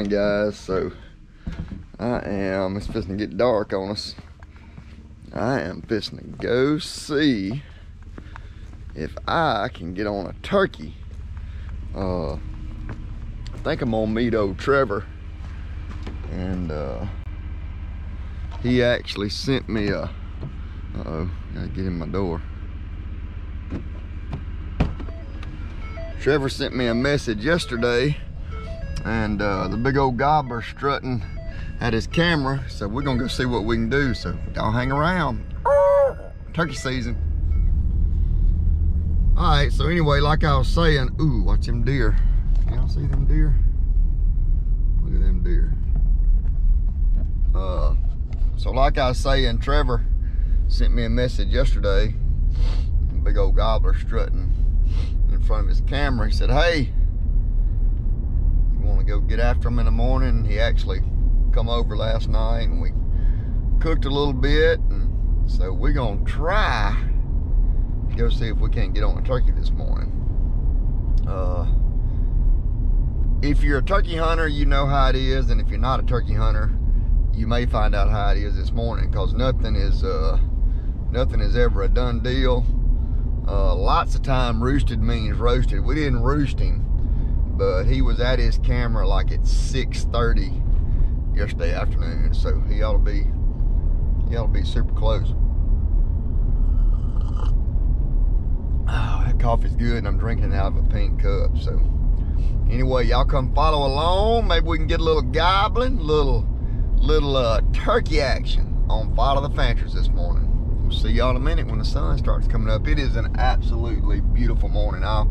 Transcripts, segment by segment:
morning, guys. So I am, it's fixing to get dark on us. I am fixing to go see if I can get on a turkey. Uh, I think I'm gonna meet old Trevor. And uh, he actually sent me a, uh-oh, gotta get in my door. Trevor sent me a message yesterday and uh, the big old gobbler strutting at his camera. So we're gonna go see what we can do. So y'all hang around. Turkey season. All right, so anyway, like I was saying, ooh, watch them deer. Y'all see them deer? Look at them deer. Uh, so like I was saying, Trevor sent me a message yesterday. Big old gobbler strutting in front of his camera. He said, hey, go get after him in the morning? He actually come over last night and we cooked a little bit. And so we're going to try to go see if we can't get on a turkey this morning. Uh, if you're a turkey hunter, you know how it is. And if you're not a turkey hunter, you may find out how it is this morning because nothing is uh, nothing is ever a done deal. Uh, lots of time roosted means roasted. We didn't roost him, but he was at his camera like at 6:30 yesterday afternoon, so he ought to be he ought to be super close. Oh, that coffee's good, and I'm drinking out of a pink cup. So anyway, y'all come follow along. Maybe we can get a little gobbling, little little uh, turkey action on Follow the Fanchers this morning. We'll see y'all in a minute when the sun starts coming up. It is an absolutely beautiful morning. I'll,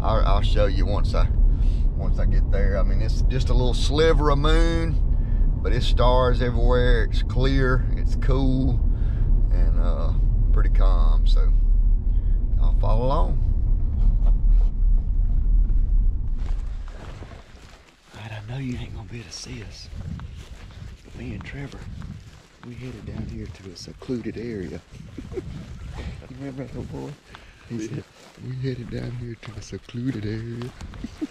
I'll, I'll show you once I once I get there. I mean, it's just a little sliver of moon, but it's stars everywhere. It's clear, it's cool, and uh, pretty calm. So I'll follow along. Alright, I know you ain't gonna be able to see us. But me and Trevor, we headed down here to a secluded area. you remember that little boy? He said, we headed down here to a secluded area.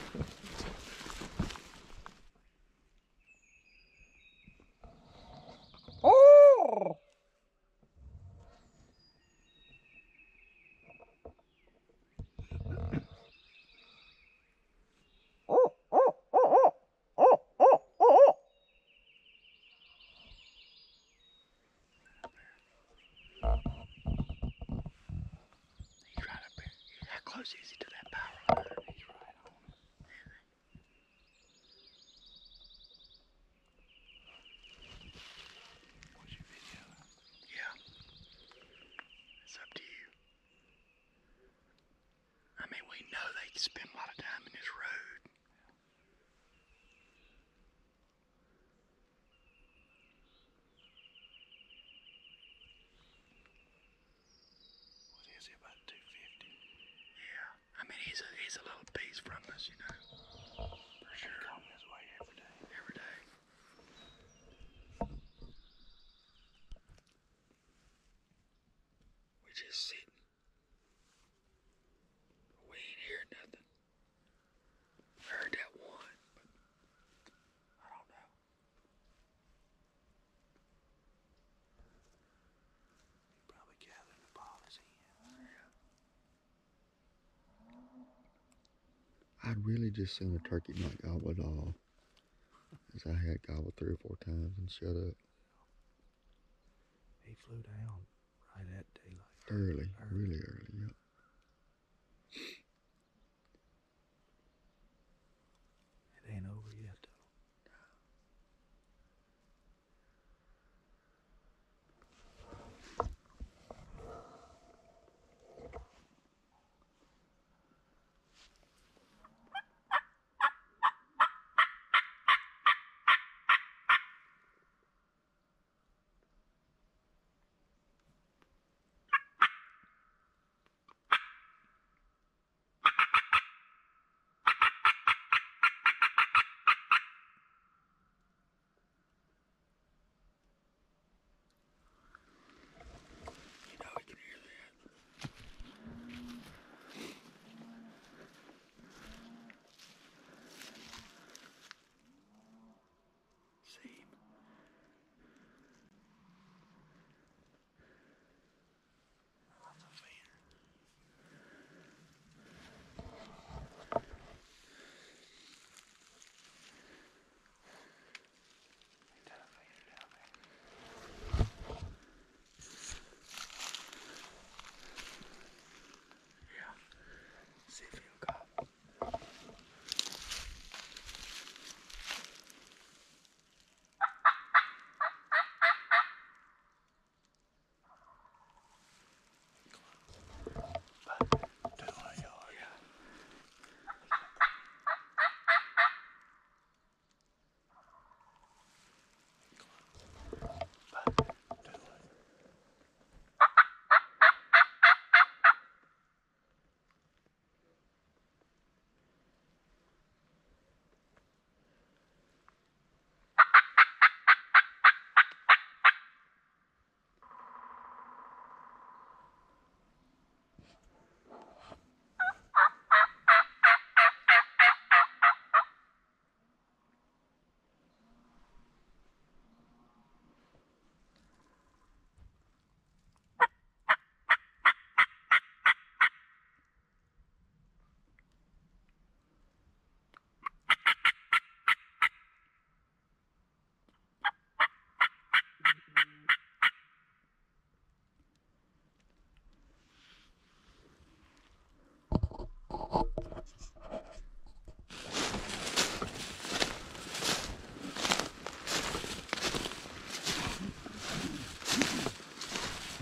He's right up here. How close he to that power? Yeah. It's up to you. I mean, we know they spend a lot of time in this road. What is he about 250? Yeah. I mean, he's a he's a little piece from us, you know. For sure. He comes this way every day. Every day. We just sitting. We ain't heard nothing. Heard that one, but I don't know. Probably gathering the policy. I'd really just seen a turkey not gobble at all. As I had gobbled three or four times and shut up He flew down right at daylight. Early, really early.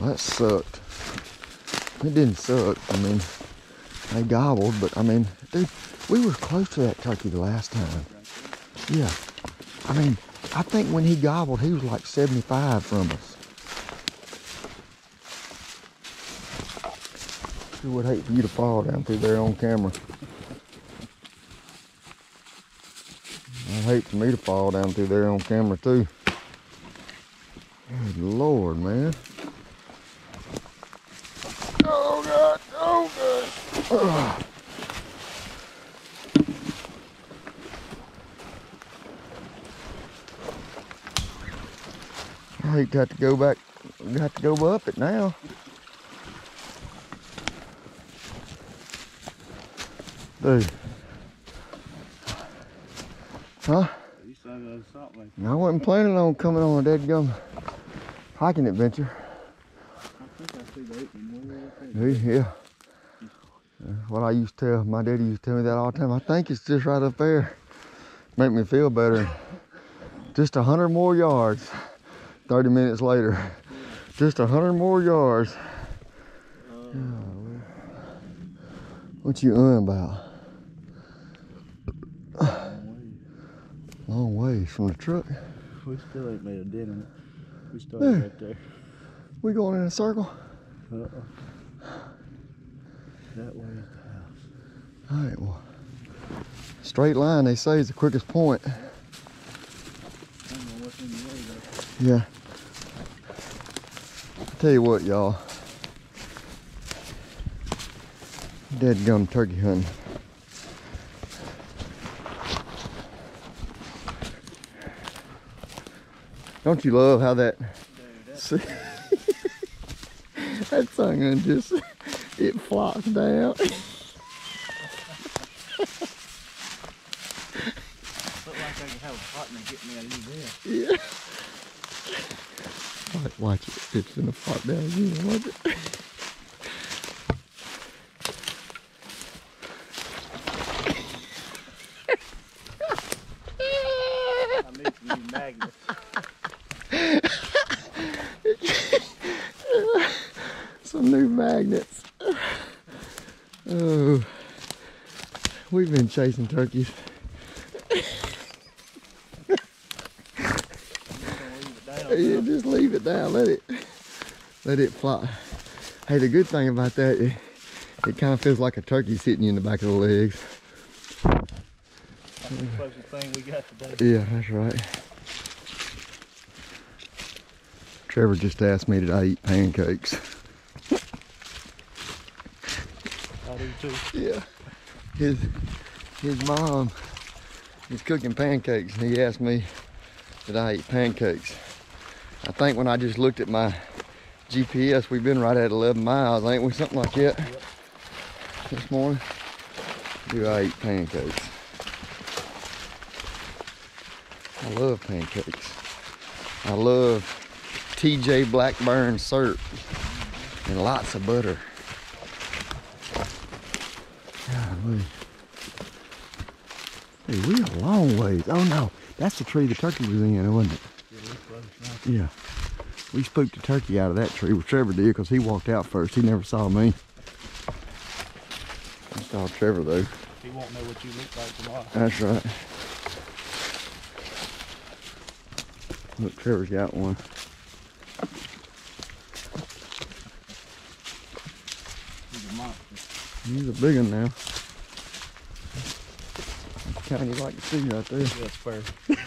That sucked. It didn't suck. I mean, they gobbled, but I mean, dude, we were close to that turkey the last time. Yeah. I mean, I think when he gobbled, he was like 75 from us. Sure would hate for you to fall down through there on camera. I'd hate for me to fall down through there on camera too. Good Lord, man. Oh God, oh God. Ugh. I hate to have to go back, have to go up it now. Dude. Huh? You said there was something. I wasn't planning on coming on a dead gum hiking adventure. I think I see the opening way up there. Do you? Yeah. What I used to tell my daddy used to tell me that all the time. I think it's just right up there. Make me feel better. Just a hundred more yards. Thirty minutes later. Just a hundred more yards. What you on about? Long ways from the truck. We still ain't made a dent in it. We started right there. We going in a circle? Uh-uh. That way is the house. All right, well, straight line they say is the quickest point. I don't know what's in the way though. Yeah. I tell you what, y'all. Dead gum turkey hunting. Don't you love how that See? That thing just it flops down. Look like I can have a partner get me a new bed. Yeah. Watch, watch it. It's gonna flop down again. Watch it. I need some new magnets. Some new magnets. Oh, we've been chasing turkeys. Leave it down. Yeah, just leave it down. Let it, let it fly. Hey, the good thing about that, it, it kind of feels like a turkey's hitting you in the back of the legs. That's the closest thing we got today. Yeah, that's right. Trevor just asked me did I eat pancakes. I do too. Yeah. His his mom is cooking pancakes and he asked me did I eat pancakes. I think when I just looked at my GPS, we've been right at 11 miles, ain't we? Something like that. This morning. Do I eat pancakes? I love pancakes. I love TJ Blackburn syrup and lots of butter. Hey, we a long ways. Oh no, that's the tree the turkey was in, wasn't it? Yeah, we close. Yeah. We spooked the turkey out of that tree. Well, Trevor did because he walked out first. He never saw me. I saw Trevor though. He won't know what you look like tomorrow. That's right. Look, Trevor's got one. He's a monster. He's a big one now. Kind you like to see right there. Yes, first.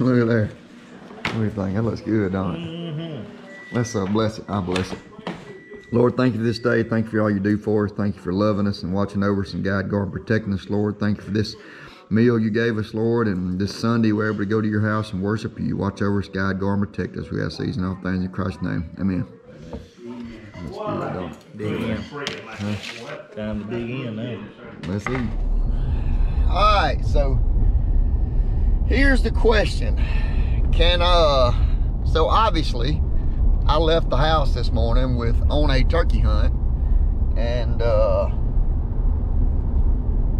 Look at there. What do you think? That looks good, don't it? Let's uh, bless it. I bless it. Lord, thank you for this day. Thank you for all you do for us. Thank you for loving us and watching over us and guide, guard, protecting us, Lord. Thank you for this meal you gave us, Lord. And this Sunday, we're able to go to your house and worship you. Watch over us, guide, guard, protect us. We ask these and all things in Christ's name. Amen. Let's do it, don't it? Dig in. Time to dig in now. Let's eat. All right, so here's the question. Can uh so obviously I left the house this morning with on a turkey hunt and uh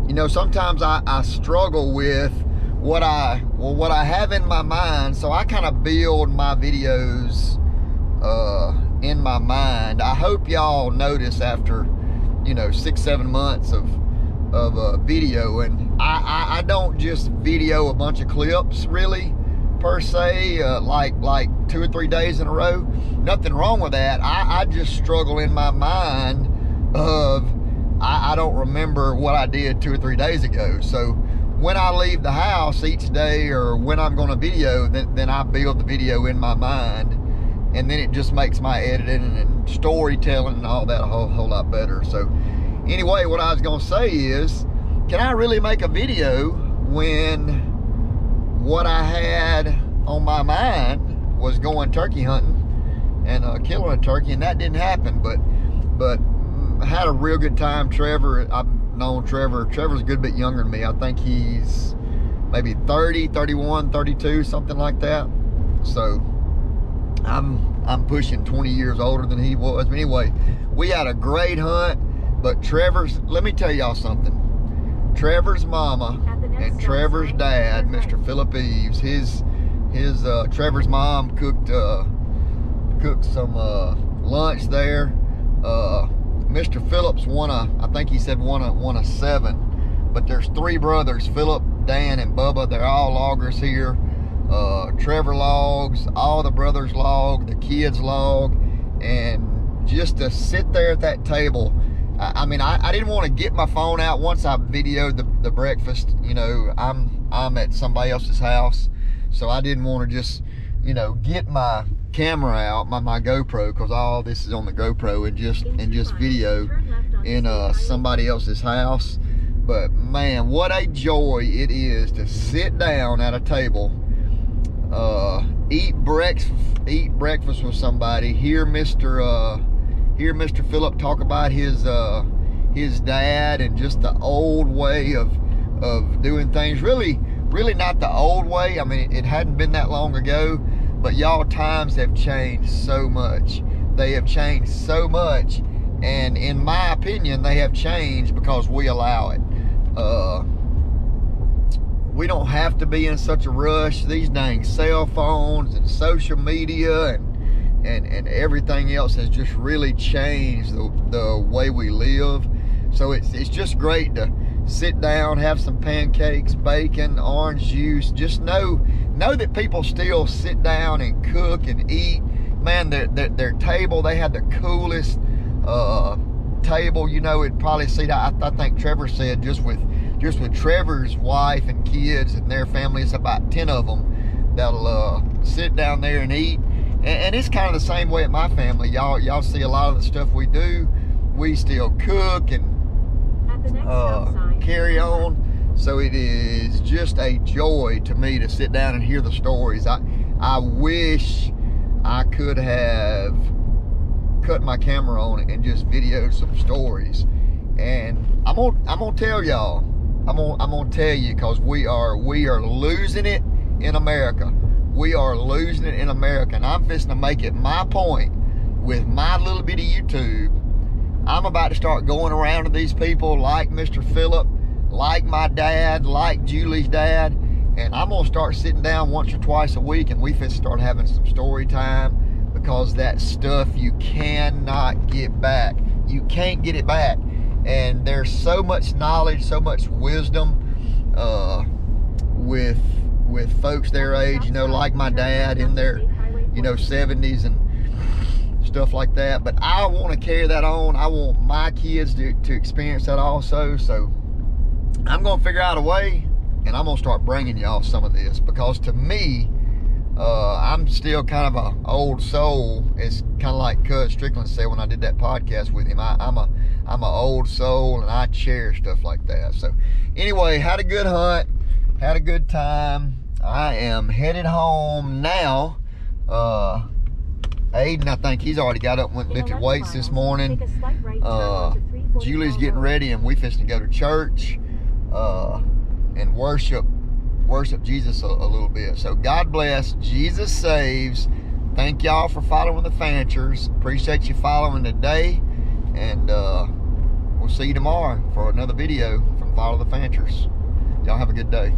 you know sometimes I, I struggle with what I well what I have in my mind. So I kind of build my videos uh, in my mind. I hope y'all notice after you know six seven months of of uh, video, and I, I I don't just video a bunch of clips really per se, uh, like like two or three days in a row. Nothing wrong with that. I, I just struggle in my mind of I, I don't remember what I did two or three days ago. So when I leave the house each day or when I'm going to video, then, then I build the video in my mind. And then it just makes my editing and storytelling and all that a whole, whole lot better. So anyway, what I was going to say is, can I really make a video when what I had on my mind was going turkey hunting and uh, killing a turkey, and that didn't happen. But but I had a real good time. Trevor, I've known Trevor. Trevor's a good bit younger than me. I think he's maybe 30, 31, 32, something like that. So I'm I'm pushing 20 years older than he was. But anyway, we had a great hunt. But Trevor's, let me tell y'all something. Trevor's mama and Trevor's dad, Mr. Philip Eves, his his uh, Trevor's mom cooked uh, cooked some uh, lunch there. Uh, Mr. Phillips won a, I think he said won a won a seven. But there's three brothers, Philip, Dan, and Bubba. They're all loggers here. Uh, Trevor logs, all the brothers log, the kids log, and just to sit there at that table. I, I mean, I, I didn't want to get my phone out once I videoed the, the breakfast. You know, I'm I'm at somebody else's house, so I didn't want to just, you know, get my camera out, my, my GoPro, because all this is on the GoPro and just and just video in uh, somebody else's house. But man, what a joy it is to sit down at a table, uh, eat breakfast, eat breakfast with somebody, hear Mr. Uh, hear Mr. Phillip talk about his uh, his dad and just the old way of of doing things. Really, really not the old way. I mean, it hadn't been that long ago, but y'all times have changed so much. They have changed so much, and in my opinion, they have changed because we allow it. We don't have to be in such a rush. These dang cell phones and social media and and, and everything else has just really changed the, the way we live. So it's it's just great to sit down, have some pancakes, bacon, orange juice. Just know know that people still sit down and cook and eat. Man, their their, their table they had the coolest uh, table. You know, it'd probably see that. I, I think Trevor said just with just with Trevor's wife and kids and their family, it's about ten of them that'll uh, sit down there and eat. And, and it's kind of the same way at my family. Y'all y'all see a lot of the stuff we do. We still cook and uh, carry on. So it is just a joy to me to sit down and hear the stories. I I wish I could have cut my camera on and just videoed some stories. And I'm gonna I'm gonna tell y'all. I'm gonna I'm gonna tell you because we are we are losing it in America. We are losing it in America, and I'm fixing to make it my point with my little bit of YouTube I'm about to start going around to these people like Mr. Phillip, like my dad, like Julie's dad, and I'm gonna start sitting down once or twice a week and we fit start having some story time because that stuff you cannot get back. You can't get it back. And there's so much knowledge, so much wisdom uh, with with folks their age, you know, like my dad in their, you know, 70s and stuff like that. But I want to carry that on. I want my kids to, to experience that also. So I'm going to figure out a way and I'm going to start bringing y'all some of this because to me, uh, I'm still kind of a old soul. It's kind of like Cuz Strickland said when I did that podcast with him. I, I'm a I'm an old soul and I cherish stuff like that. So anyway, had a good hunt, had a good time. I am headed home now. Uh, Aiden, I think he's already got up and went lifted weights this morning. Uh, Julie's getting ready, and we fixing to go to church uh, and worship worship Jesus a, a, little bit. So God bless. Jesus saves. Thank y'all for following the Fanchers. Appreciate you following today, and uh, we'll see you tomorrow for another video from Follow the Fanchers. Y'all have a good day.